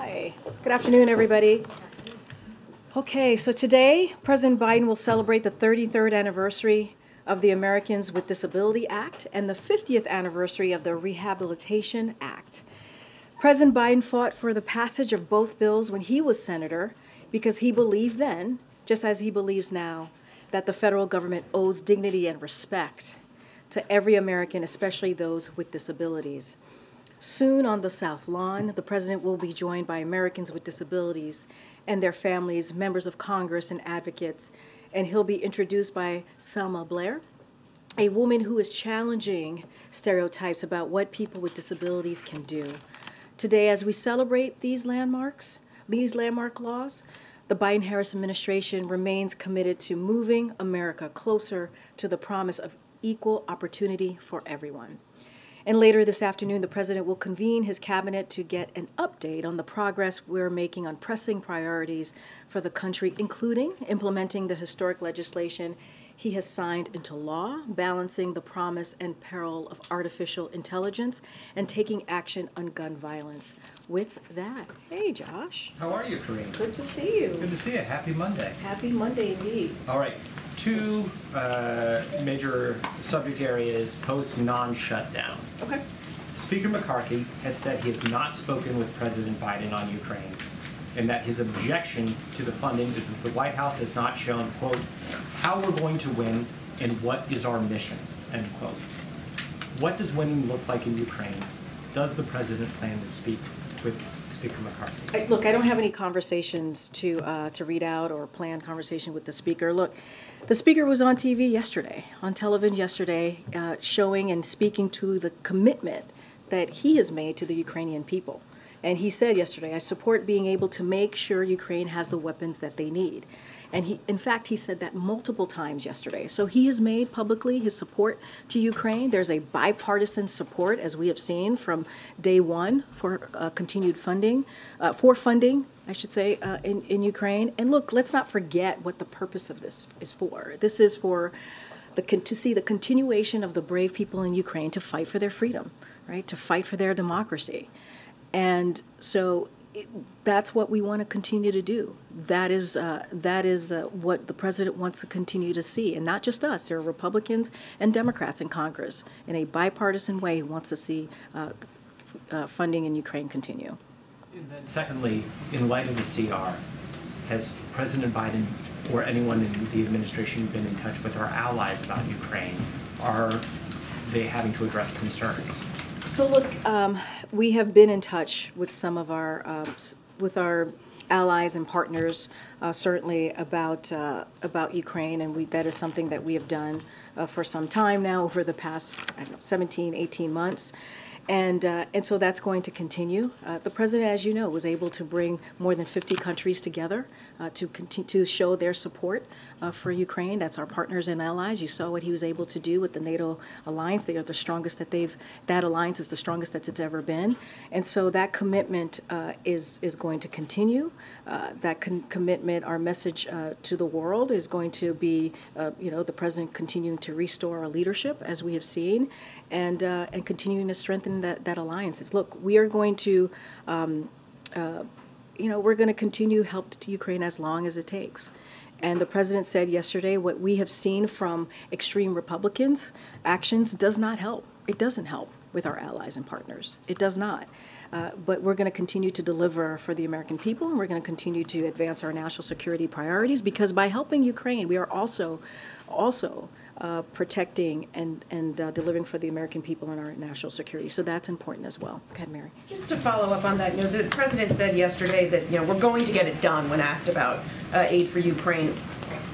Hi. Good afternoon, everybody. Okay, so today, President Biden will celebrate the 33rd anniversary of the Americans with Disability Act and the 50th anniversary of the Rehabilitation Act. President Biden fought for the passage of both bills when he was senator because he believed then, just as he believes now, that the federal government owes dignity and respect to every American, especially those with disabilities. Soon on the South Lawn, the president will be joined by Americans with disabilities and their families, members of Congress, and advocates. And he'll be introduced by Selma Blair, a woman who is challenging stereotypes about what people with disabilities can do. Today, as we celebrate these landmarks, these landmark laws, the Biden Harris administration remains committed to moving America closer to the promise of equal opportunity for everyone. And later this afternoon, the president will convene his cabinet to get an update on the progress we're making on pressing priorities for the country, including implementing the historic legislation he has signed into law, balancing the promise and peril of artificial intelligence, and taking action on gun violence. With that, hey Josh. How are you, Karine? Good to see you. Good to see you. Happy Monday. Happy Monday indeed. All right. Two uh, major subject areas post non shutdown. Okay. Speaker McCarthy has said he has not spoken with President Biden on Ukraine and that his objection to the funding is that the White House has not shown, quote, how we're going to win and what is our mission, end quote. What does winning look like in Ukraine? Does the president plan to speak with Speaker McCarthy? I, look, I don't have any conversations to uh, to read out or plan conversation with the speaker. Look, the speaker was on TV yesterday, on television yesterday, uh, showing and speaking to the commitment that he has made to the Ukrainian people. And he said yesterday, I support being able to make sure Ukraine has the weapons that they need. And he, in fact, he said that multiple times yesterday. So he has made publicly his support to Ukraine. There's a bipartisan support, as we have seen from day one, for uh, continued funding, uh, for funding, I should say, uh, in, in Ukraine. And look, let's not forget what the purpose of this is for. This is for the, to see the continuation of the brave people in Ukraine to fight for their freedom, right? To fight for their democracy. And so it, that's what we want to continue to do. That is uh, that is uh, what the president wants to continue to see, and not just us. There are Republicans and Democrats in Congress in a bipartisan way who wants to see uh, uh funding in Ukraine continue. And then secondly, in light of the CR, has President Biden or anyone in the administration been in touch with our allies about Ukraine? Are they having to address concerns? So look, um, we have been in touch with some of our uh, with our allies and partners, uh, certainly about uh, about Ukraine, and we, that is something that we have done uh, for some time now, over the past know, 17, 18 months. And, uh, and so that's going to continue. Uh, the president, as you know, was able to bring more than 50 countries together to continue to show their support uh, for Ukraine. That's our partners and allies. You saw what he was able to do with the NATO alliance. They are the strongest that they've. That alliance is the strongest that it's ever been, and so that commitment uh, is is going to continue. Uh, that con- commitment, our message uh, to the world, is going to be, uh, you know, the president continuing to restore our leadership as we have seen, and uh, and continuing to strengthen that that alliance. look, we are going to. Um, you know, we're going to continue help to Ukraine as long as it takes. And the president said yesterday what we have seen from extreme Republicans' actions does not help. It doesn't help with our allies and partners. It does not. Uh, but we're going to continue to deliver for the American people, and we're going to continue to advance our national security priorities because by helping Ukraine, we are also also uh, protecting and, and uh, delivering for the American people and our national security. So that's important as well. Go ahead, Mary. Just to follow up on that, you know, the president said yesterday that you know we're going to get it done when asked about uh, aid for Ukraine.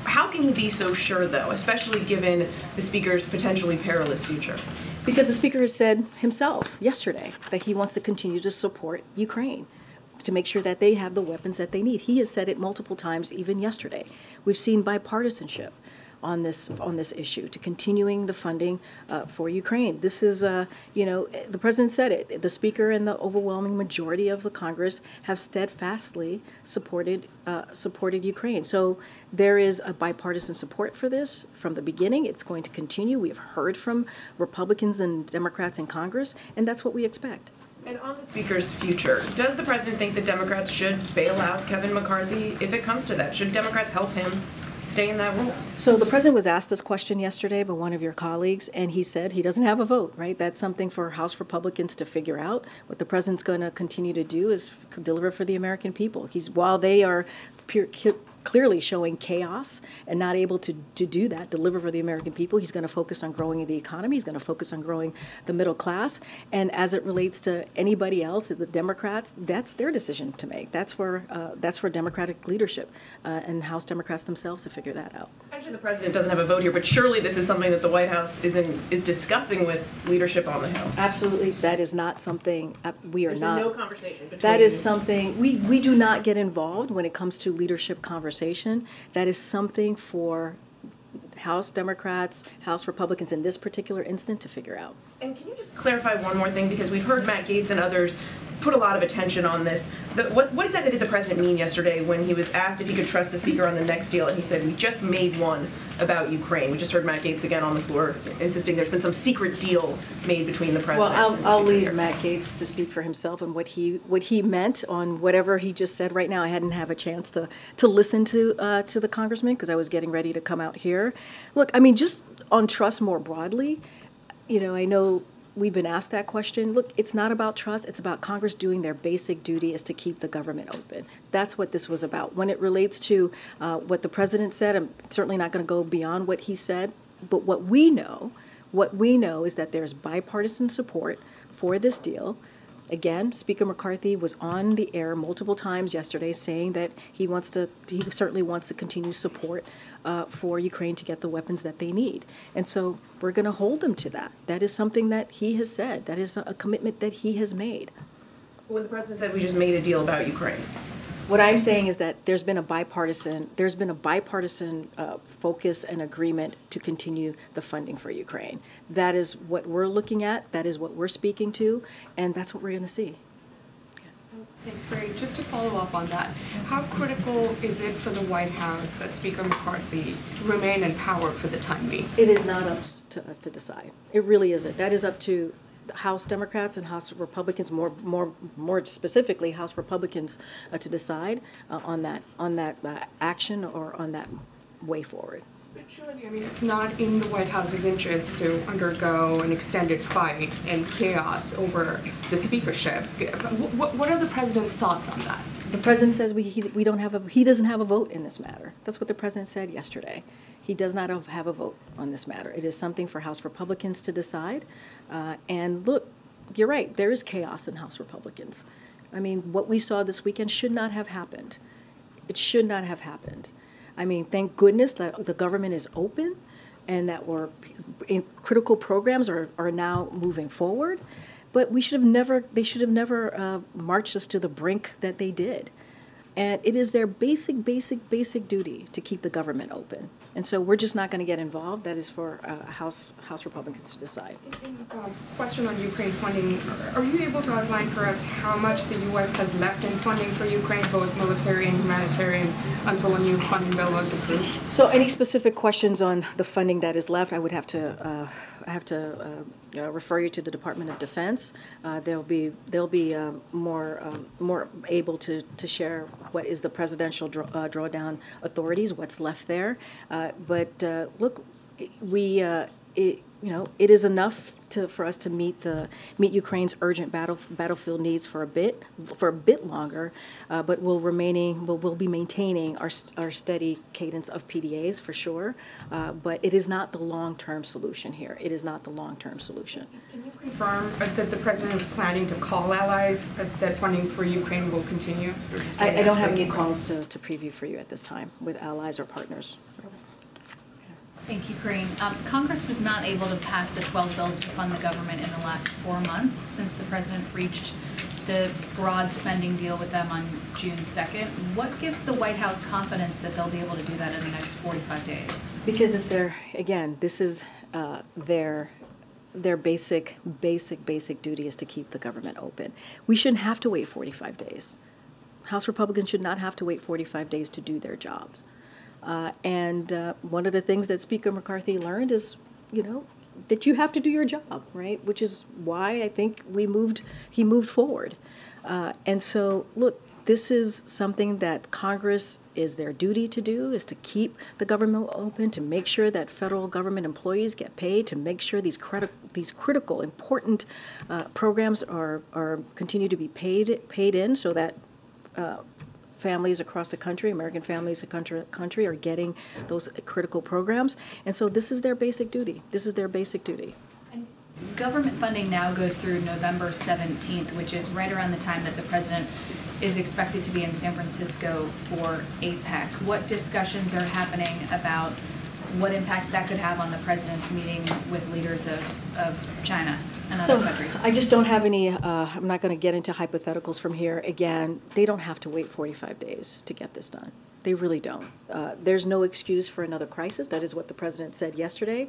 How can he be so sure, though, especially given the speaker's potentially perilous future? Because the speaker has said himself yesterday that he wants to continue to support Ukraine to make sure that they have the weapons that they need. He has said it multiple times, even yesterday. We've seen bipartisanship on this on this issue to continuing the funding uh, for Ukraine. This is, uh, you know, the president said it. The speaker and the overwhelming majority of the Congress have steadfastly supported uh, supported Ukraine. So there is a bipartisan support for this from the beginning. It's going to continue. We have heard from Republicans and Democrats in Congress, and that's what we expect. And on the speaker's future, does the president think that Democrats should bail out Kevin McCarthy if it comes to that? Should Democrats help him that? So the president was asked this question yesterday by one of your colleagues, and he said he doesn't have a vote, right? That's something for House Republicans to figure out. What the president's going to continue to do is deliver for the American people. He's, while they are pure, clearly showing chaos and not able to, to do that, deliver for the American people. He's going to focus on growing the economy. He's going to focus on growing the middle class. And as it relates to anybody else, the Democrats, that's their decision to make. That's for uh, that's for Democratic leadership uh, and House Democrats themselves to figure that out. Actually, the president doesn't have a vote here, but surely this is something that the White House is in, is discussing with leadership on the Hill. Absolutely, that is not something uh, we are There's not. no conversation between. That is something, we, we do not get involved when it comes to leadership conversation. That is something for House Democrats, House Republicans in this particular instant to figure out. And can you just clarify one more thing, because we've heard Matt Gaetz and others put a lot of attention on this. The, what, what exactly did the president mean yesterday when he was asked if he could trust the speaker on the next deal, and he said, we just made one about Ukraine. We just heard Matt Gaetz again on the floor insisting there's been some secret deal made between the Well, president I'll, and the I'll leave here. Matt Gaetz to speak for himself and what he, what he meant on whatever he just said right now. I hadn't have a chance to, to listen to, uh, to the congressman because I was getting ready to come out here. Look, I mean, just on trust more broadly, you know, I know we've been asked that question. Look, it's not about trust. It's about Congress doing their basic duty is to keep the government open. That's what this was about. When it relates to uh, what the president said, I'm certainly not going to go beyond what he said. But what we know, what we know is that there's bipartisan support for this deal. Again, Speaker McCarthy was on the air multiple times yesterday saying that he wants to, he certainly wants to continue support uh, for Ukraine to get the weapons that they need. And so we're going to hold him to that. That is something that he has said. That is a commitment that he has made. When the president said we just made a deal about Ukraine. What I'm saying is that there's been a bipartisan, there's been a bipartisan uh, focus and agreement to continue the funding for Ukraine. That is what we're looking at. That is what we're speaking to, and that's what we're going to see. Thanks, Greg. Just to follow up on that, how critical is it for the White House that Speaker McCarthy remain in power for the time being? It is not up to us to decide. It really isn't. That is up to House Democrats and House Republicans, more more more specifically House Republicans, uh, to decide uh, on that on that uh, action or on that way forward. But surely, I mean, it's not in the White House's interest to undergo an extended fight and chaos over the speakership. What, what are the president's thoughts on that? The president says we he, we don't have a he doesn't have a vote in this matter. That's what the president said yesterday. He does not have a vote on this matter. It is something for House Republicans to decide. Uh, and look, you're right. There is chaos in House Republicans. I mean, what we saw this weekend should not have happened. It should not have happened. I mean, thank goodness that the government is open and that we're critical programs are, are now moving forward. But we should have never, they should have never uh, marched us to the brink that they did. And it is their basic, basic, basic duty to keep the government open. And so we're just not going to get involved. That is for uh, House House Republicans to decide. Uh, question on Ukraine funding. Are you able to outline for us how much the U.S. has left in funding for Ukraine, both military and humanitarian, until a new funding bill was approved? So, any specific questions on the funding that is left? I would have to uh, I have to uh, uh, refer you to the Department of Defense. Uh, they'll be they'll be uh, more um, more able to to share what is the presidential draw, drawdown authorities, what's left there. But look, we it, you know it is enough to for us to meet the meet Ukraine's urgent battle battlefield needs for a bit for a bit longer, uh, but we'll remaining we'll, we'll be maintaining our our steady cadence of PDAs for sure. Uh, but it is not the long term solution here. It is not the long term solution. Can you confirm uh, that the president is planning to call allies, uh, that funding for Ukraine will continue? I, I don't have any calls to, to preview for you at this time with allies or partners. Thank you, Karine. Um, Congress was not able to pass the 12 bills to fund the government in the last four months since the president reached the broad spending deal with them on June 2nd. What gives the White House confidence that they'll be able to do that in the next 45 days? Because it's their, again, this is uh, their, their basic, basic, basic duty is to keep the government open. We shouldn't have to wait 45 days. House Republicans should not have to wait 45 days to do their jobs. Uh, and uh, one of the things that Speaker McCarthy learned is, you know, that you have to do your job, right? Which is why I think we moved. He moved forward, uh, and so look, this is something that Congress is their duty to do is to keep the government open, to make sure that federal government employees get paid, to make sure these critical these critical important uh, programs are are continue to be paid paid in so that uh, families across the country, American families across the country, are getting those critical programs. And so this is their basic duty. This is their basic duty. And Government funding now goes through November 17th, which is right around the time that the president is expected to be in San Francisco for APEC. What discussions are happening about what impact that could have on the president's meeting with leaders of, of China and So other countries? I just don't have any, uh, I'm not going to get into hypotheticals from here. Again, they don't have to wait 45 days to get this done. They really don't. Uh, There's no excuse for another crisis. That is what the president said yesterday.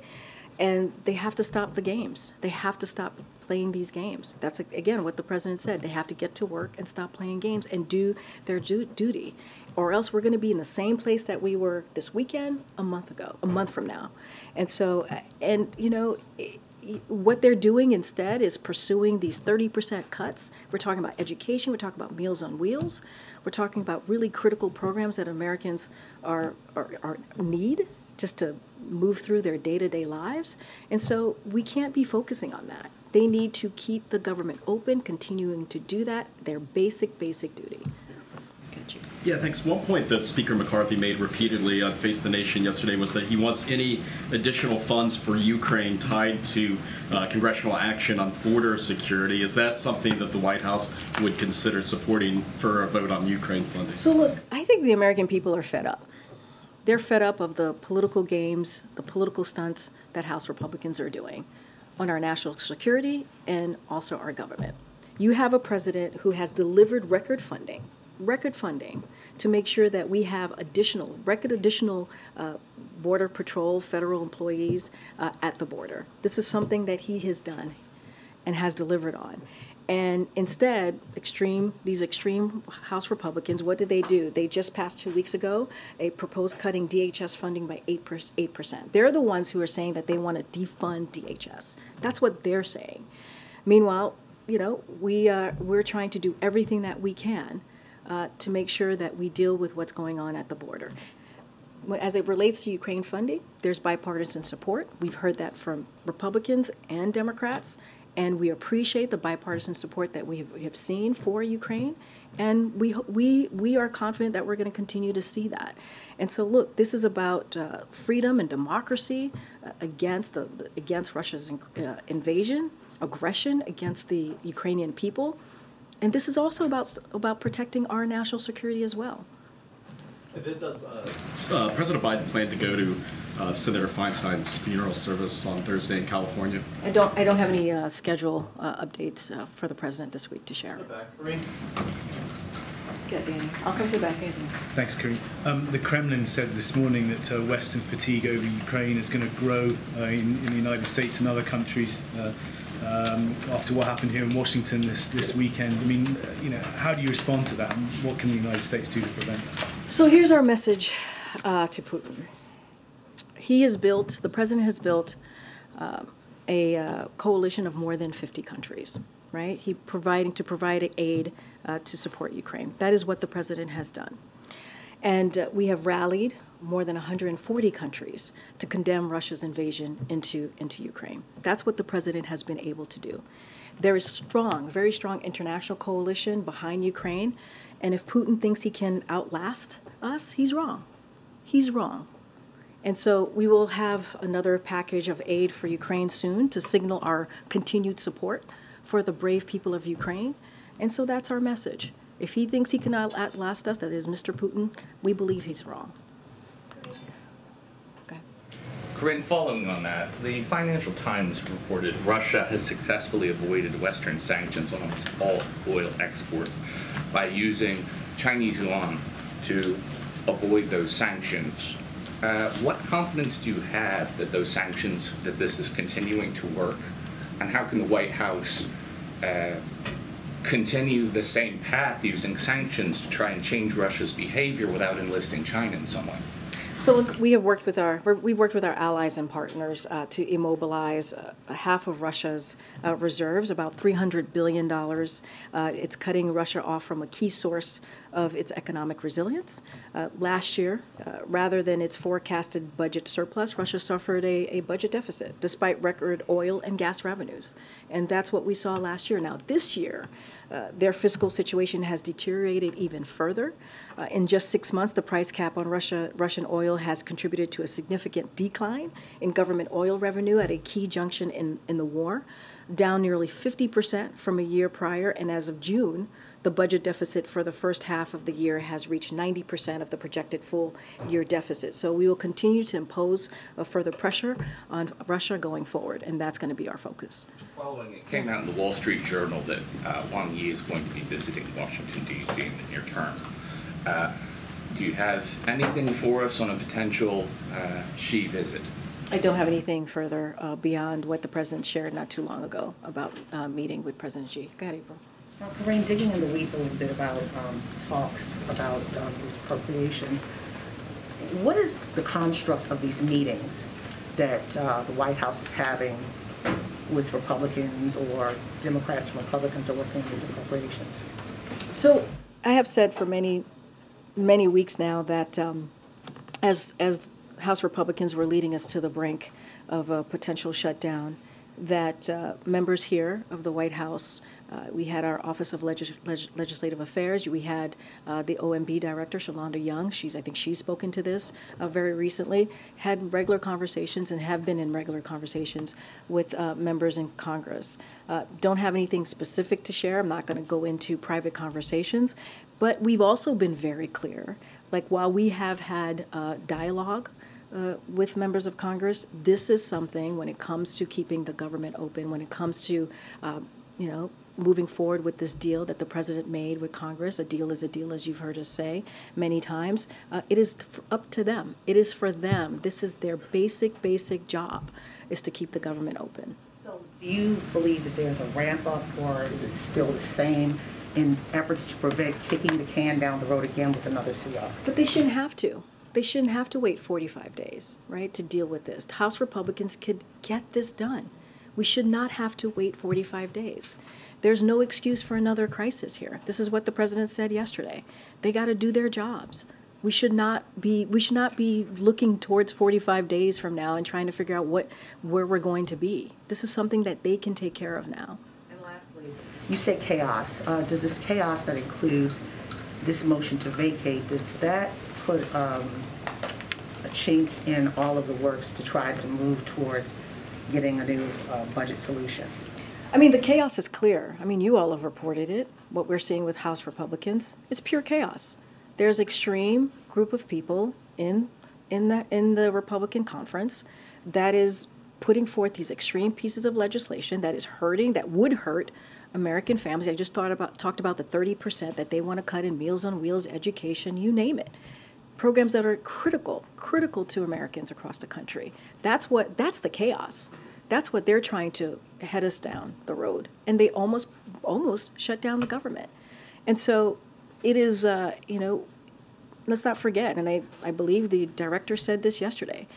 And they have to stop the games. They have to stop playing these games. That's, again, what the president said. They have to get to work and stop playing games and do their du- duty. Or else we're going to be in the same place that we were this weekend a month ago, a month from now. And so, uh, and, you know, i- i- what they're doing instead is pursuing these 30% cuts. We're talking about education, we're talking about Meals on Wheels, we're talking about really critical programs that Americans are, are, are need just to move through their day-to-day lives. And so we can't be focusing on that. They need to keep the government open, continuing to do that, their basic, basic duty. Yeah, thanks. One point that Speaker McCarthy made repeatedly on Face the Nation yesterday was that he wants any additional funds for Ukraine tied to uh, congressional action on border security. Is that something that the White House would consider supporting for a vote on Ukraine funding? So look, I think the American people are fed up. They're fed up of the political games, the political stunts that House Republicans are doing on our national security and also our government. You have a president who has delivered record funding, record funding, to make sure that we have additional, record additional uh, Border Patrol federal employees uh, at the border. This is something that he has done and has delivered on. And instead, extreme these extreme House Republicans, what did they do? They just passed two weeks ago a proposed cutting DHS funding by eight percent. They're the ones who are saying that they want to defund DHS. That's what they're saying. Meanwhile, you know, we uh, we're trying to do everything that we can uh, to make sure that we deal with what's going on at the border. As it relates to Ukraine funding, there's bipartisan support. We've heard that from Republicans and Democrats, and we appreciate the bipartisan support that we have, seen for Ukraine. And we, we, we are confident that we're going to continue to see that. And so, look, this is about uh, freedom and democracy uh, against, the, the- against Russia's in- uh, invasion, aggression against the Ukrainian people. And this is also about, about protecting our national security as well. Uh, President Biden planned to go to uh, Senator Feinstein's funeral service on Thursday in California. I don't, I don't have any uh, schedule uh, updates uh, for the president this week to share. Good, Danny. I'll come to the back, Anthony. Thanks, Karine. Um, the Kremlin said this morning that uh, Western fatigue over Ukraine is going to grow uh, in, in the United States and other countries uh, um, after what happened here in Washington this, this weekend. I mean, uh, you know, how do you respond to that? And what can the United States do to prevent that? So here's our message uh, to Putin. He has built, the president has built um, a uh, coalition of more than 50 countries, right? He providing to provide aid uh, to support Ukraine. That is what the president has done. And uh, we have rallied more than 140 countries to condemn Russia's invasion into, into Ukraine. That's what the president has been able to do. There is strong, very strong international coalition behind Ukraine. And if Putin thinks he can outlast us, he's wrong. He's wrong. And so we will have another package of aid for Ukraine soon to signal our continued support for the brave people of Ukraine. And so that's our message. If he thinks he can outlast us, that is Mr. Putin, we believe he's wrong. Karine, following on that, the Financial Times reported Russia has successfully avoided Western sanctions on almost all oil exports by using Chinese yuan to avoid those sanctions. Uh, what confidence do you have that those sanctions, that this is continuing to work? And how can the White House uh, continue the same path using sanctions to try and change Russia's behavior without enlisting China in some way? So look, we have worked with our, we've worked with our allies and partners uh, to immobilize uh, half of Russia's uh, reserves, about $300 billion. Uh, It's cutting Russia off from a key source of its economic resilience. Uh, Last year, uh, rather than its forecasted budget surplus, Russia suffered a, a budget deficit despite record oil and gas revenues. And that's what we saw last year. Now, this year, uh, their fiscal situation has deteriorated even further. Uh, in just six months, the price cap on Russia, Russian oil has contributed to a significant decline in government oil revenue at a key junction in, in the war, down nearly 50% from a year prior. And as of June, the budget deficit for the first half of the year has reached 90% of the projected full year deficit. So we will continue to impose further pressure on Russia going forward, and that's going to be our focus. Following, it came out in the Wall Street Journal that uh, Wang Yi is going to be visiting Washington DC in the near term. Uh, Do you have anything for us on a potential uh, Xi visit? I don't have anything further uh, beyond what the president shared not too long ago about uh, meeting with President Xi. Go ahead, April. Now, Karine, digging in the weeds a little bit about um, talks about um, these appropriations, what is the construct of these meetings that uh, the White House is having with Republicans or Democrats and Republicans are working on these appropriations? So I have said for many, many weeks now that um, as as House Republicans were leading us to the brink of a potential shutdown, that uh, members here of the White House, uh, we had our Office of Legis- Leg- Legislative Affairs, we had uh, the OMB Director, Shalanda Young. She's I think she's spoken to this uh, very recently. Had regular conversations and have been in regular conversations with uh, members in Congress. Uh, don't have anything specific to share. I'm not going to go into private conversations, but we've also been very clear. Like while we have had dialogue uh, with members of Congress, this is something when it comes to keeping the government open, when it comes to, um, you know, moving forward with this deal that the president made with Congress. A deal is a deal, as you've heard us say many times. Uh, it is f- up to them. It is for them. This is their basic, basic job, is to keep the government open. So do you believe that there's a ramp up or is it still the same in efforts to prevent kicking the can down the road again with another CR? But they shouldn't have to. They shouldn't have to wait 45 days, right, to deal with this. House Republicans could get this done. We should not have to wait 45 days. There's no excuse for another crisis here. This is what the president said yesterday. They got to do their jobs. We should not be we should not be looking towards 45 days from now and trying to figure out what where we're going to be. This is something that they can take care of now. And lastly, you say chaos. Uh, Does this chaos that includes this motion to vacate, does that put um, a chink in all of the works to try to move towards getting a new uh, budget solution? I mean, the chaos is clear. I mean, you all have reported it. What we're seeing with House Republicans, it's pure chaos. There's extreme group of people in in the in the Republican conference that is putting forth these extreme pieces of legislation that is hurting, that would hurt American families. I just thought about talked about the 30% that they want to cut in Meals on Wheels, education, you name it programs that are critical, critical to Americans across the country. That's what that's the chaos. That's what they're trying to head us down the road, and they almost almost shut down the government. And so, it is uh, you know, let's not forget. And I I believe the director said this yesterday.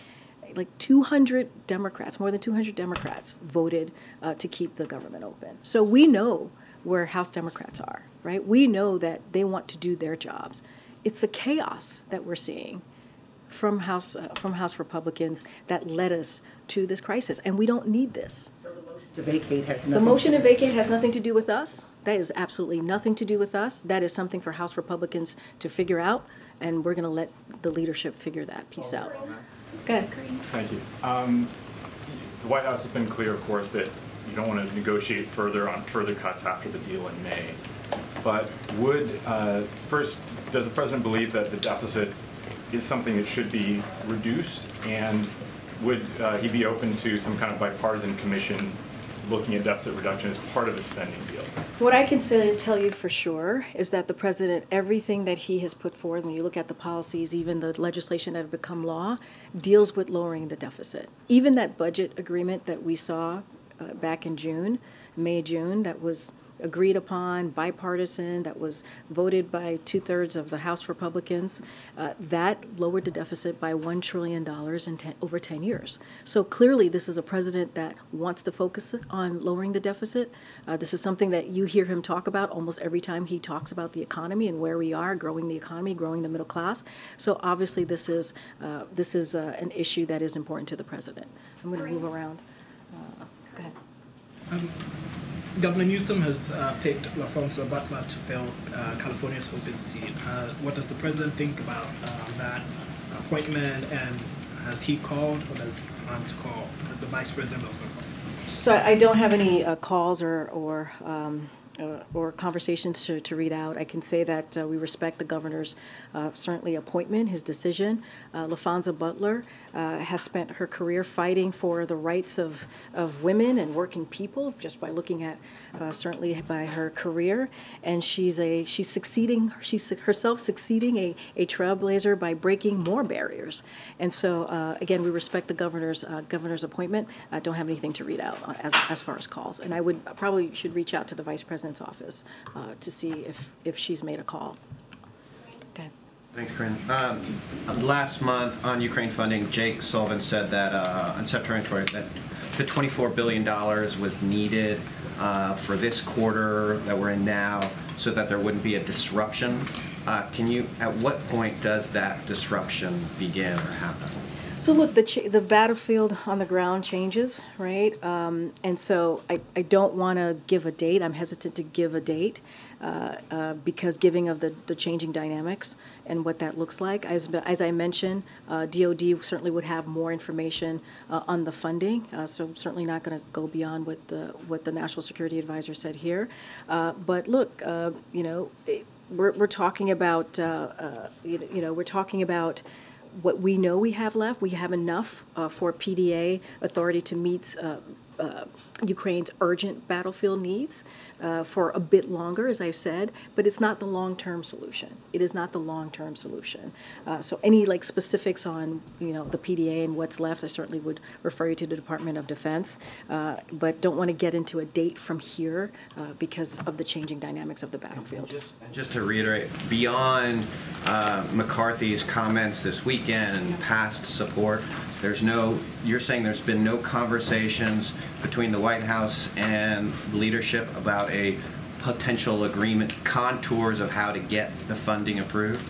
Like 200 Democrats, more than 200 Democrats voted uh, to keep the government open. So we know where House Democrats are, right? We know that they want to do their jobs it's the chaos that we're seeing from House uh, from House Republicans that led us to this crisis, and we don't need this. So the motion to vacate has nothing. The motion to vacate has nothing to do with us. That is absolutely nothing to do with us. That is something for House Republicans to figure out, and we're going to let the leadership figure that piece out. Go ahead. Thank you. Um, The White House has been clear, of course, that you don't want to negotiate further on further cuts after the deal in May. But would, uh, first, does the president believe that the deficit is something that should be reduced? And would uh, he be open to some kind of bipartisan commission looking at deficit reduction as part of the spending deal? What I can say, tell you for sure is that the president, everything that he has put forward, when you look at the policies, even the legislation that have become law, deals with lowering the deficit. Even that budget agreement that we saw uh, back in June, May, June, that was agreed upon, bipartisan, that was voted by two-thirds of the House Republicans, uh, that lowered the deficit by $1 trillion in 10, over 10 years. So clearly, this is a president that wants to focus on lowering the deficit. Uh, this is something that you hear him talk about almost every time he talks about the economy and where we are, growing the economy, growing the middle class. So obviously, this is, uh, this is uh, an issue that is important to the president. I'm going to move around. Go ahead. Governor Newsom has uh, picked Laphonza Butler to fill uh, California's open seat. Uh, what does the president think about uh, that appointment, and has he called or does he plan to call? Has the vice president also called? So I I don't have any uh, calls or, or, um, uh, or conversations to, to read out. I can say that uh, we respect the governor's uh, certainly appointment, his decision. Uh, LaFonza Butler uh, has spent her career fighting for the rights of, of women and working people, just by looking at uh, certainly by her career. And she's a she's succeeding. She's herself succeeding a, a trailblazer by breaking more barriers. And so uh, again, we respect the governor's uh, governor's appointment. I don't have anything to read out as as far as calls. And I would probably should reach out to the vice president's office uh, to see if if she's made a call. Thanks, Karine. Um, Last month on Ukraine funding, Jake Sullivan said that uh, on September 20th, that the $24 billion was needed uh, for this quarter that we're in now so that there wouldn't be a disruption. Uh, Can you, at what point does that disruption begin or happen? So look, the the battlefield on the ground changes, right? Um, and so I, I don't want to give a date. I'm hesitant to give a date uh, uh, because giving of the, the changing dynamics and what that looks like. As, as I mentioned, uh, DoD certainly would have more information uh, on the funding. Uh, so I'm certainly not going to go beyond what the what the National Security Advisor said here. Uh, but look, uh, you know, it, we're we're talking about uh, you, you know we're talking about what we know we have left. We have enough for PDA authority to meet uh, Ukraine's urgent battlefield needs uh, for a bit longer, as I said, but it's not the long-term solution. It is not the long-term solution. Uh, so any like specifics on you know the PDA and what's left, I certainly would refer you to the Department of Defense, uh, but don't want to get into a date from here uh, because of the changing dynamics of the battlefield. And just to reiterate, beyond uh, McCarthy's comments this weekend and past support, there's no, you're saying there's been no conversations between the White House and leadership about a potential agreement, contours of how to get the funding approved?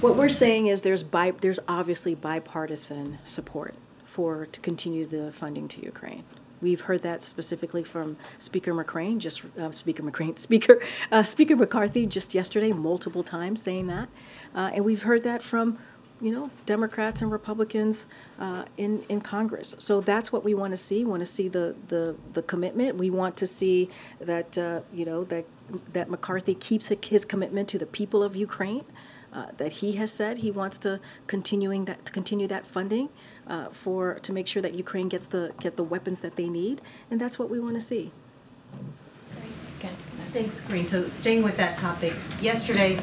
What we're saying is there's bi, there's obviously bipartisan support for, to continue the funding to Ukraine. We've heard that specifically from Speaker McCrane, just, uh, Speaker McCrane, Speaker, uh, Speaker McCarthy just yesterday, multiple times saying that. Uh, and we've heard that from, you know, Democrats and Republicans uh, in, in Congress. So that's what we want to see. We want to see the, the, the commitment. We want to see that, uh, you know, that, that McCarthy keeps his commitment to the people of Ukraine uh, that he has said he wants to continuing that to continue that funding uh, for to make sure that Ukraine gets the get the weapons that they need, and that's what we want to see. Great. Thanks, Green. So staying with that topic, yesterday,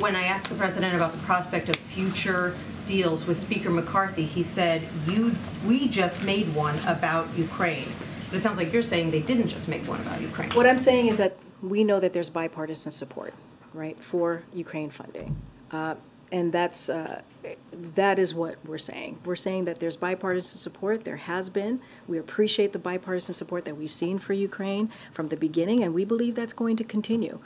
when I asked the president about the prospect of future deals with Speaker McCarthy, he said, "You, we just made one about Ukraine." But it sounds like you're saying they didn't just make one about Ukraine. What I'm saying is that we know that there's bipartisan support, right, for Ukraine funding. Uh, and that's uh, that is what we're saying. We're saying that there's bipartisan support. There has been. We appreciate the bipartisan support that we've seen for Ukraine from the beginning, and we believe that's going to continue.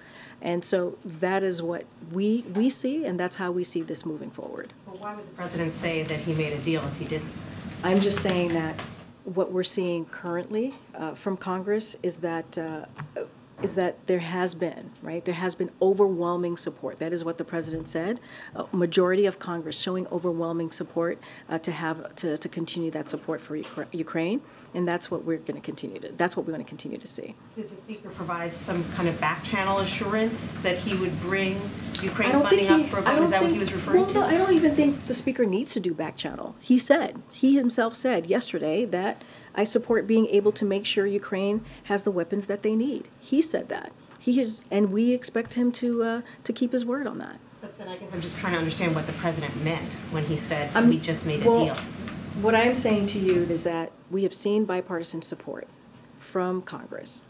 And so that is what we we see, and that's how we see this moving forward. Well, why would the president say that he made a deal if he didn't? I'm just saying that what we're seeing currently uh, from Congress is that uh, is that there has been right there has been overwhelming support. That is what the president said. A majority of Congress showing overwhelming support uh, to have to, to continue that support for Ukra- Ukraine, and that's what we're going to continue to. That's what we want to continue to see. Did the speaker provide some kind of back channel assurance that he would bring Ukraine funding think up for a vote? Is that what he was referring well, to? No, I don't even think the speaker needs to do back channel. He said, he himself said yesterday that I support being able to make sure Ukraine has the weapons that they need. He said that. He is, and we expect him to uh, to keep his word on that. But then I guess I'm just trying to understand what the president meant when he said I'm- we just made a well, deal. What I'm saying to you is that we have seen bipartisan support from Congress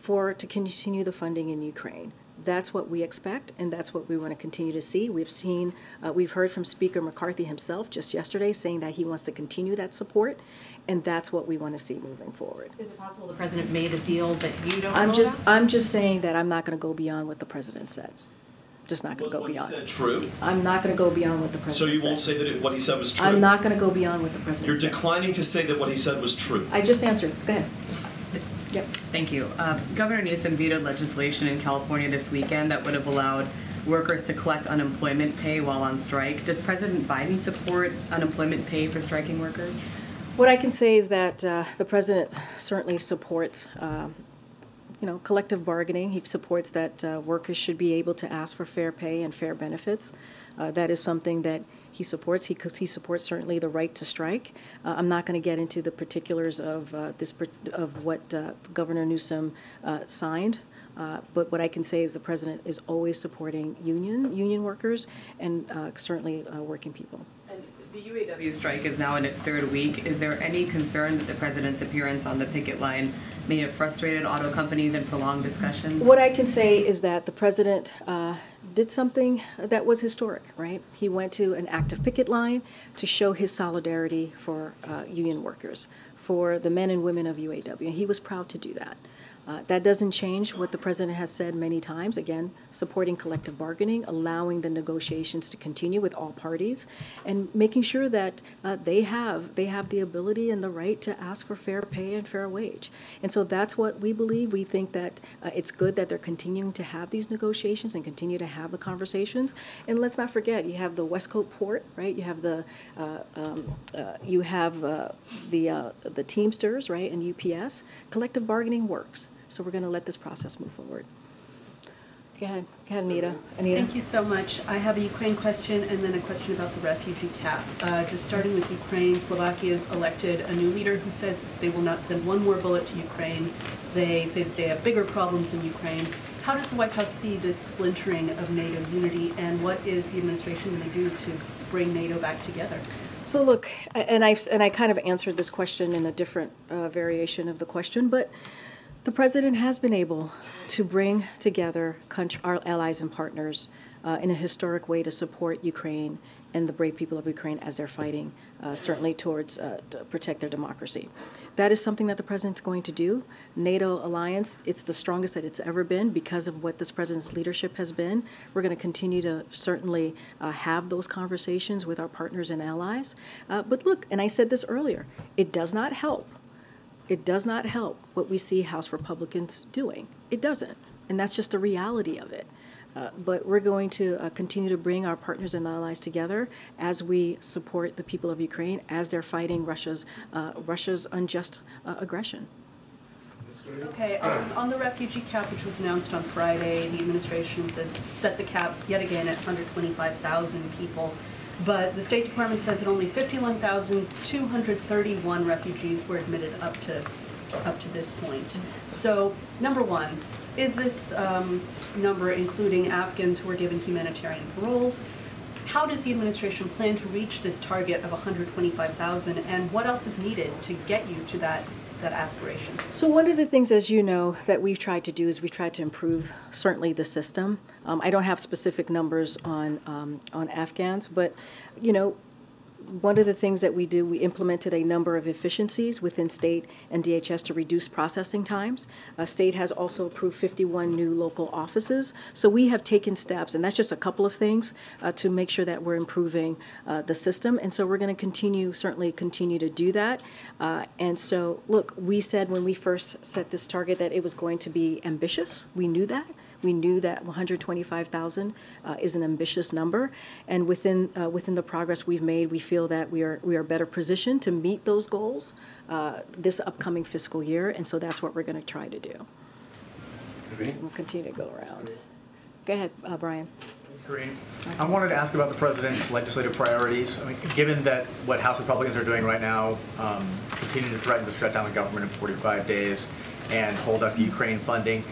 for, to continue the funding in Ukraine. That's what we expect, and that's what we want to continue to see. We've seen, uh, we've heard from Speaker McCarthy himself just yesterday saying that he wants to continue that support, and that's what we want to see moving forward. Is it possible the president made a deal that you don't I'm know just, about? I'm just saying that I'm not going to go beyond what the president said. Just not going to go what he beyond. said true? I'm not going to go beyond what the president So said. you won't say that it- what he said was true? I'm not going to go beyond what the president said. You're said. declining to say that what he said was true. I just answered. Go ahead. Yep. Thank you. Uh, Governor Newsom vetoed legislation in California this weekend that would have allowed workers to collect unemployment pay while on strike. Does President Biden support unemployment pay for striking workers? What I can say is that uh, the president certainly supports, um, you know, collective bargaining. He supports that uh, workers should be able to ask for fair pay and fair benefits. Uh, that is something that he supports. He, he supports certainly the right to strike. Uh, I'm not going to get into the particulars of uh, this of what uh, Governor Newsom uh, signed. Uh, but what I can say is the president is always supporting union union workers and uh, certainly uh, working people. The UAW strike is now in its third week. Is there any concern that the president's appearance on the picket line may have frustrated auto companies and prolonged discussions? What I can say is that the president uh, did something that was historic, right? He went to an active picket line to show his solidarity for uh, union workers, for the men and women of UAW, and he was proud to do that. Uh, that doesn't change what the president has said many times. Again, supporting collective bargaining, allowing the negotiations to continue with all parties, and making sure that uh, they have they have the ability and the right to ask for fair pay and fair wage. And so that's what we believe. We think that uh, it's good that they're continuing to have these negotiations and continue to have the conversations. And let's not forget, you have the West Coast Port, right? You have the uh, um, uh, you have the the Teamsters, right, and UPS. Collective bargaining works. So we're going to let this process move forward. Go ahead, go ahead, Anita. Anita. Thank you so much. I have a Ukraine question and then a question about the refugee cap. Uh, just starting with Ukraine, Slovakia's elected a new leader who says they will not send one more bullet to Ukraine. They say that they have bigger problems in Ukraine. How does the White House see this splintering of NATO unity, and what is the administration going to do to bring NATO back together? So look, and I and I kind of answered this question in a different uh, variation of the question, but the president has been able to bring together country, our allies and partners uh, in a historic way to support Ukraine and the brave people of Ukraine as they're fighting, uh, certainly towards uh, to protect their democracy. That is something that the president's going to do. NATO alliance, it's the strongest that it's ever been because of what this president's leadership has been. We're going to continue to certainly uh, have those conversations with our partners and allies. Uh, but look, and I said this earlier, it does not help it does not help what we see House Republicans doing. It doesn't. And that's just the reality of it. Uh, but we're going to uh, continue to bring our partners and allies together as we support the people of Ukraine as they're fighting Russia's, uh, Russia's unjust uh, aggression. Okay, um, on the refugee cap, which was announced on Friday, the administration says set the cap yet again at 125,000 people. But the State Department says that only 51,231 refugees were admitted up to up to this point. So, number one, is this um, number including Afghans who are given humanitarian paroles? How does the administration plan to reach this target of 125,000, and what else is needed to get you to that that aspiration? So one of the things, as you know, that we've tried to do is we've tried to improve certainly the system. Um, I don't have specific numbers on um, on Afghans, but you know, one of the things that we do, we implemented a number of efficiencies within state and DHS to reduce processing times. Uh, state has also approved 51 new local offices. So we have taken steps, and that's just a couple of things uh, to make sure that we're improving uh, the system. And so we're going to continue, certainly continue to do that. Uh, and so, look, we said when we first set this target that it was going to be ambitious. We knew that. We knew that 125,000 uh, is an ambitious number, and within uh, within the progress we've made, we feel that we are we are better positioned to meet those goals uh, this upcoming fiscal year, and so that's what we're going to try to do. We'll continue to go around. Go ahead, uh, Brian. Great. I wanted to ask about the president's legislative priorities. I mean, given that what House Republicans are doing right now, um, continue to threaten to shut down the government in 45 days and hold up Ukraine funding,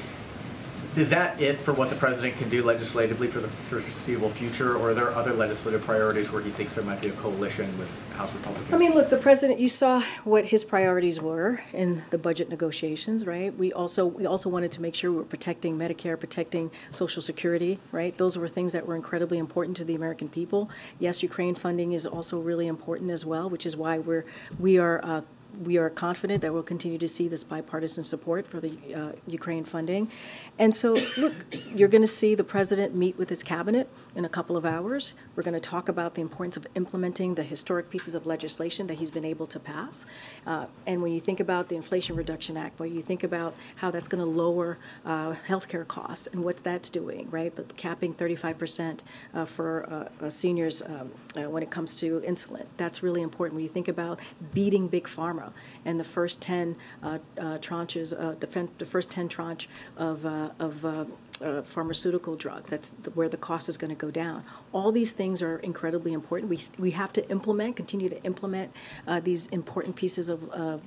Is that it for what the president can do legislatively for the foreseeable future, or are there other legislative priorities where he thinks there might be a coalition with House Republicans? I mean, look, the president, you saw what his priorities were in the budget negotiations, right? We also, we also wanted to make sure we were protecting Medicare, protecting Social Security, right? Those were things that were incredibly important to the American people. Yes, Ukraine funding is also really important as well, which is why we're, we are uh, we are confident that we'll continue to see this bipartisan support for the uh, Ukraine funding. And so, look, you're going to see the president meet with his cabinet in a couple of hours. We're going to talk about the importance of implementing the historic pieces of legislation that he's been able to pass. Uh, and when you think about the Inflation Reduction Act, when you think about how that's going to lower uh, healthcare costs and what that's doing, right? The capping 35% uh, for uh, uh, seniors um, uh, when it comes to insulin. That's really important. When you think about beating big pharma and the first 10 uh, uh, tranches, uh, the, the first 10 tranche of, of uh, pharmaceutical drugs. That's the, where the cost is going to go down. All these things are incredibly important. We, we have to implement, continue to implement uh, these important pieces of uh,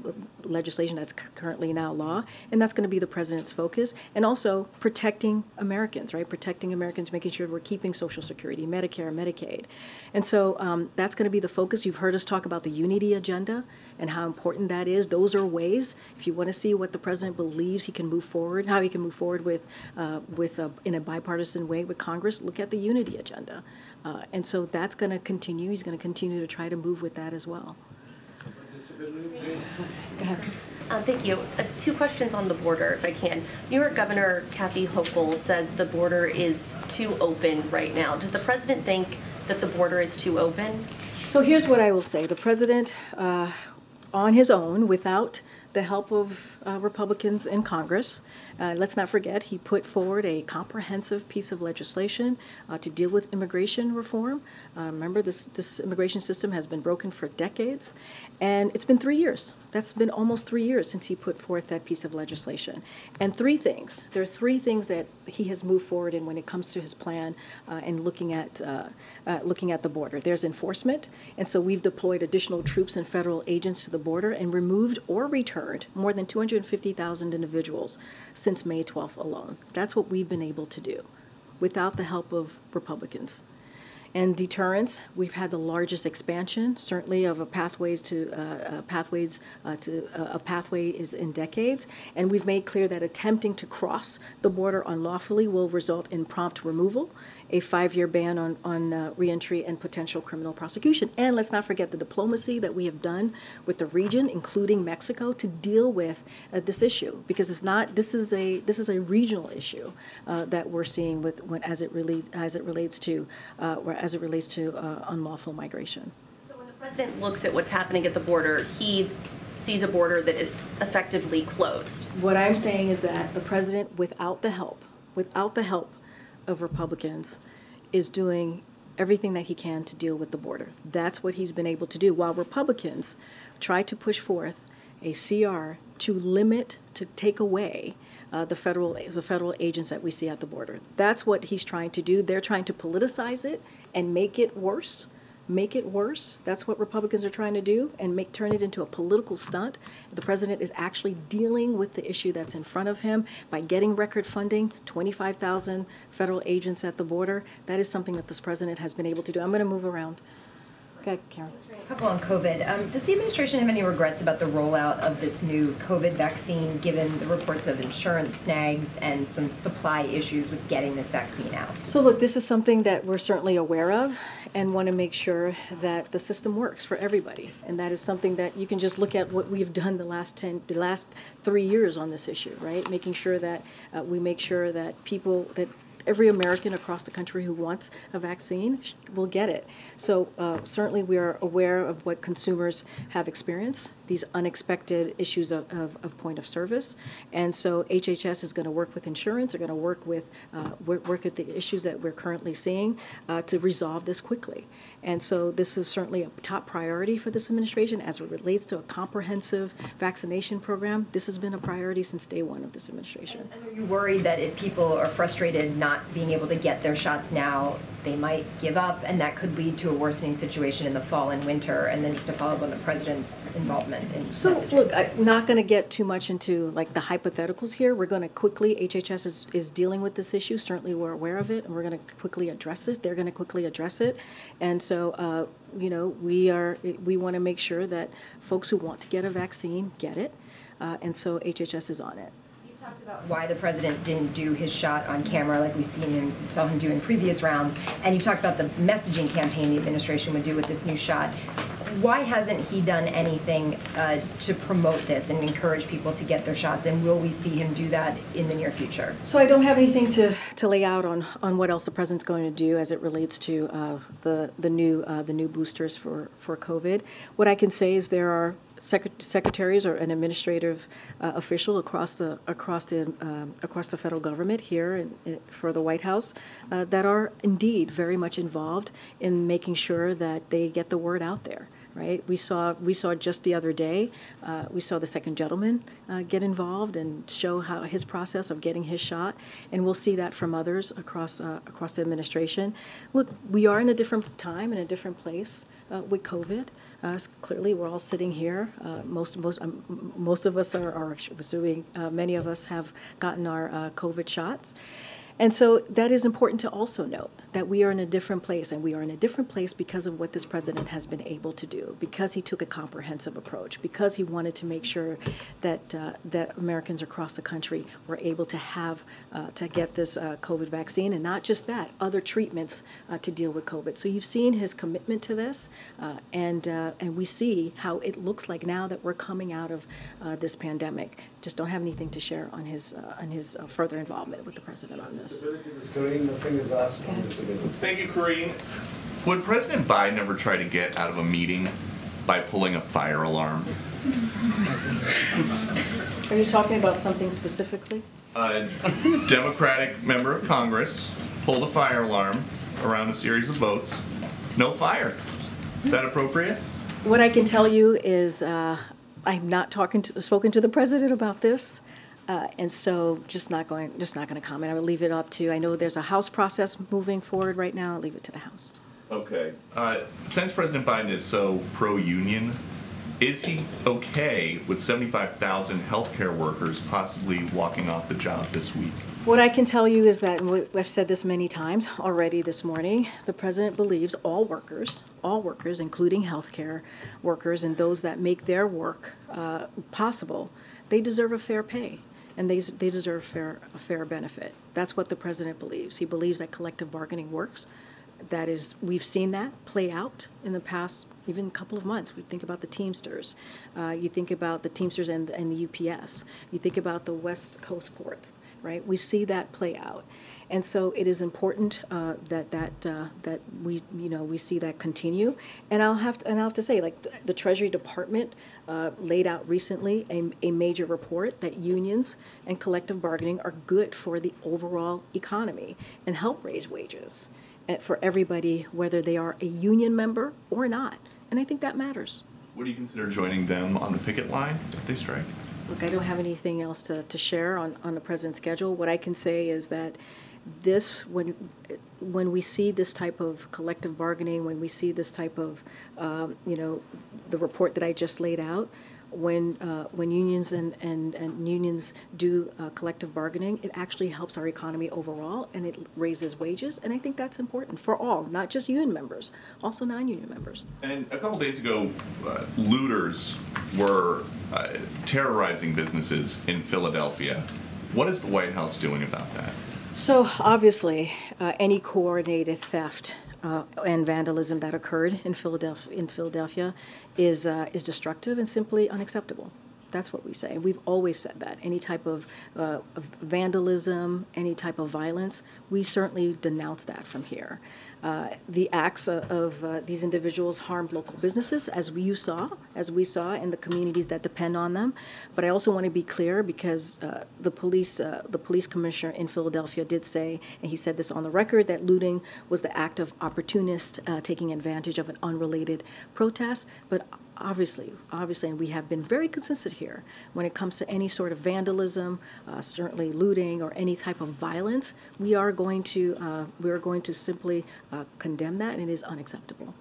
legislation that's currently now law, and that's going to be the president's focus. And also protecting Americans, right? Protecting Americans, making sure we're keeping Social Security, Medicare, Medicaid. And so um, that's going to be the focus. You've heard us talk about the unity agenda and how important that is. Those are ways, if you want to see what the president believes he can move forward, how he can move forward with, uh, with a, in a bipartisan way with Congress, look at the unity agenda. Uh, and so that's going to continue. He's going to continue to try to move with that as well. Uh, thank you. Uh, two questions on the border, if I can. New York Governor Kathy Hochul says the border is too open right now. Does the president think that the border is too open? So here's what I will say. The president, uh, on his own, without the help of uh, Republicans in Congress, uh, let's not forget, he put forward a comprehensive piece of legislation uh, to deal with immigration reform. Uh, remember, this, this immigration system has been broken for decades, and it's been three years. That's been almost three years since he put forth that piece of legislation. And three things. There are three things that he has moved forward in when it comes to his plan uh, and looking at uh, uh, looking at the border. There's enforcement, and so we've deployed additional troops and federal agents to the border and removed or returned more than 250,000 individuals since May 12th alone. That's what we've been able to do without the help of Republicans. And deterrence, we've had the largest expansion, certainly of a pathways to uh, uh, pathways uh, to uh, a pathway is in decades. And we've made clear that attempting to cross the border unlawfully will result in prompt removal, a five-year ban on on uh, reentry and potential criminal prosecution. And let's not forget the diplomacy that we have done with the region, including Mexico, to deal with uh, this issue because it's not. This is a this is a regional issue uh, that we're seeing with when, as it really as it relates to uh, or as it relates to uh, unlawful migration. So when the president looks at what's happening at the border, he sees a border that is effectively closed. What I'm saying is that the president, without the help, without the help of Republicans, is doing everything that he can to deal with the border. That's what he's been able to do. While Republicans try to push forth a CR to limit, to take away uh, the federal the federal agents that we see at the border. That's what he's trying to do. They're trying to politicize it and make it worse make it worse. That's what Republicans are trying to do and make turn it into a political stunt. The president is actually dealing with the issue that's in front of him by getting record funding, 25,000 federal agents at the border. That is something that this president has been able to do. I'm going to move around. Okay, Karen. A couple on COVID. Um, does the administration have any regrets about the rollout of this new COVID vaccine, given the reports of insurance snags and some supply issues with getting this vaccine out? So, look, this is something that we're certainly aware of and want to make sure that the system works for everybody. And that is something that you can just look at what we've done the last 10, the last three years on this issue, right? Making sure that uh, we make sure that people, that every American across the country who wants a vaccine will get it. So uh, certainly we are aware of what consumers have experienced, these unexpected issues of, of, of point of service. And so HHS is going to work with insurance, they're going to work with, uh, work, at the issues that we're currently seeing uh, to resolve this quickly. And so this is certainly a top priority for this administration as it relates to a comprehensive vaccination program. This has been a priority since day one of this administration. Are you worried that if people are frustrated not not being able to get their shots now, they might give up, and that could lead to a worsening situation in the fall and winter. And then just to follow up on the president's involvement in So, messaging. look, I'm not going to get too much into like the hypotheticals here. We're going to quickly, HHS is, is dealing with this issue. Certainly, we're aware of it, and we're going to quickly address it. They're going to quickly address it. And so, uh, you know, we are, we want to make sure that folks who want to get a vaccine get it. Uh, and so HHS is on it. Talked about why the president didn't do his shot on camera like we've seen and saw him do in previous rounds, and you talked about the messaging campaign the administration would do with this new shot. Why hasn't he done anything uh, to promote this and encourage people to get their shots? And will we see him do that in the near future? So I don't have anything to, to lay out on, on what else the president's going to do as it relates to uh, the the new uh, the new boosters for, for COVID. What I can say is there are sec- secretaries or an administrative uh, official across the across the um, across the federal government here in, in, for the White House uh, that are indeed very much involved in making sure that they get the word out there right? We saw we saw just the other day, uh, we saw the second gentleman uh, get involved and show how his process of getting his shot, and we'll see that from others across uh, across the administration. Look, we are in a different time and a different place uh, with COVID. Uh, clearly, we're all sitting here. Uh, most most um, most of us are, are assuming many of us have gotten our COVID shots. And so that is important to also note that we are in a different place, and we are in a different place because of what this president has been able to do, because he took a comprehensive approach, because he wanted to make sure that uh, that Americans across the country were able to have uh, to get this uh, COVID vaccine, and not just that, other treatments uh, to deal with COVID. So you've seen his commitment to this, uh, and uh, and we see how it looks like now that we're coming out of this pandemic. Just don't have anything to share on his on his further involvement with the president on this. Disability, Ms. Karine, nothing is asked on disability. Thank you, Karine. Would President Biden ever try to get out of a meeting by pulling a fire alarm? Are you talking about something specifically? A Democratic member of Congress pulled a fire alarm around a series of votes. No fire. Is that appropriate? What I can tell you is uh, I've not talking to, spoken to the president about this. Uh, and so just not going, just not going to comment. I would leave it up to, I know there's a House process moving forward right now. I'll leave it to the House. Okay. Uh, since President Biden is so pro-union, is he okay with 75,000 healthcare workers possibly walking off the job this week? What I can tell you is that, and I've said this many times already this morning, the president believes all workers, all workers, including healthcare workers and those that make their work uh, possible, they deserve a fair pay and they, they deserve fair, a fair benefit. That's what the president believes. He believes that collective bargaining works. That is, we've seen that play out in the past even a couple of months. We think about the Teamsters. Uh, you think about the Teamsters and, and the UPS. You think about the West Coast ports, right? We see that play out. And so it is important uh, that that uh, that we you know we see that continue. And I'll have to and I'll have to say like the, the Treasury Department uh, laid out recently a, a major report that unions and collective bargaining are good for the overall economy and help raise wages eh, for everybody, whether they are a union member or not. And I think that matters. Would you consider joining them on the picket line if they strike? Look, I don't have anything else to, to share on, on the president's schedule. What I can say is that this, when, when we see this type of collective bargaining, when we see this type of, um, you know, the report that I just laid out, when uh, when unions and, and, and unions do uh, collective bargaining, it actually helps our economy overall and it raises wages. And I think that's important for all, not just union members, also non-union members. And a couple days ago, uh, looters were uh, terrorizing businesses in Philadelphia. What is the White House doing about that? So obviously, uh, any coordinated theft uh, and vandalism that occurred in Philadelphia, in Philadelphia is, uh, is destructive and simply unacceptable. That's what we say. We've always said that. Any type of, uh, of vandalism, any type of violence, we certainly denounce that from here. Uh, the acts of, of uh, these individuals harmed local businesses, as we saw, as we saw in the communities that depend on them. But I also want to be clear because uh, the police, the police commissioner in Philadelphia did say, and he said this on the record, that looting was the act of opportunists taking advantage of an unrelated protest. But obviously, obviously, and we have been very consistent here when it comes to any sort of vandalism, uh, certainly looting or any type of violence. We are going to uh, we are going to simply uh, condemn that, and it is unacceptable.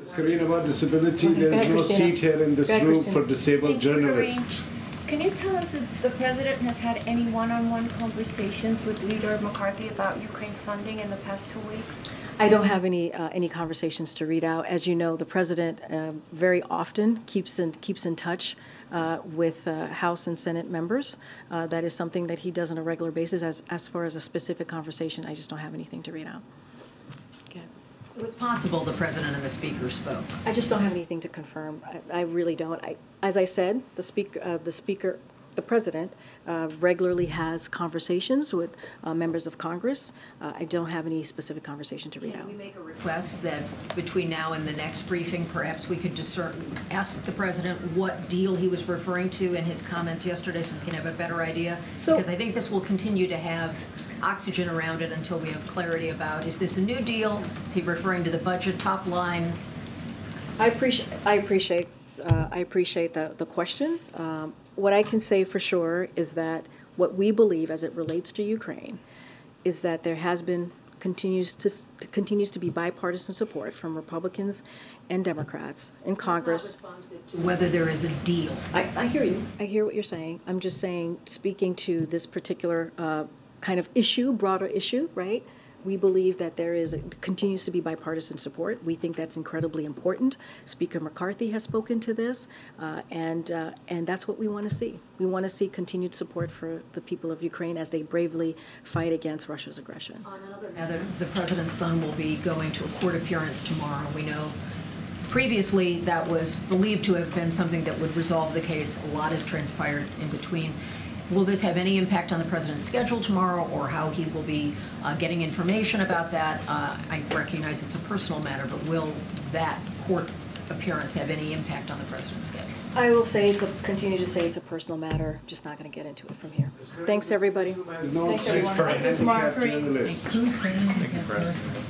Ms. Karine, about disability, Go ahead. Go there's ahead, no Christina. seat here in this ahead, room Christina. for disabled Thank you, journalists. Can you tell us if the president has had any one-on-one conversations with Leader McCarthy about Ukraine funding in the past two weeks? I don't have any uh, any conversations to read out. As you know, the president uh, very often keeps in keeps in touch uh, with uh, House and Senate members. Uh, that is something that he does on a regular basis. As as far as a specific conversation, I just don't have anything to read out. Okay. So it's possible the president and the speaker spoke. I just don't have anything to confirm. I, I really don't. I, as I said, the speaker, uh, the speaker, the president uh, regularly has conversations with uh, members of Congress. Uh, I don't have any specific conversation to read Can out. Can we make a request that between now and the next briefing, perhaps we could discern, ask the president what deal he was referring to in his comments yesterday so we can have a better idea? Because I think this will continue to have oxygen around it until we have clarity about, is this a new deal? Is he referring to the budget top line? I appreciate, I appreciate, uh, I appreciate the, the question. Um, What I can say for sure is that what we believe as it relates to Ukraine is that there has been, continues to, continues to be bipartisan support from Republicans and Democrats in Congress. Whether there is a deal. I, I hear you. I hear what you're saying. I'm just saying, speaking to this particular uh, kind of issue, broader issue, right? We believe that there is, continues to be bipartisan support. We think that's incredibly important. Speaker McCarthy has spoken to this, uh, and, uh, and that's what we want to see. We want to see continued support for the people of Ukraine as they bravely fight against Russia's aggression. On another matter, the president's son will be going to a court appearance tomorrow. We know previously that was believed to have been something that would resolve the case. A lot has transpired in between. Will this have any impact on the president's schedule tomorrow or how he will be uh, getting information about that? Uh, I recognize it's a personal matter, but will that court appearance have any impact on the president's schedule? I will say it's a, continue to say it's a personal matter. Just not going to get into it from here. Thanks, everybody. no Thanks, everyone. for a See you tomorrow, handicapped Karine. journalist. Thank you, President.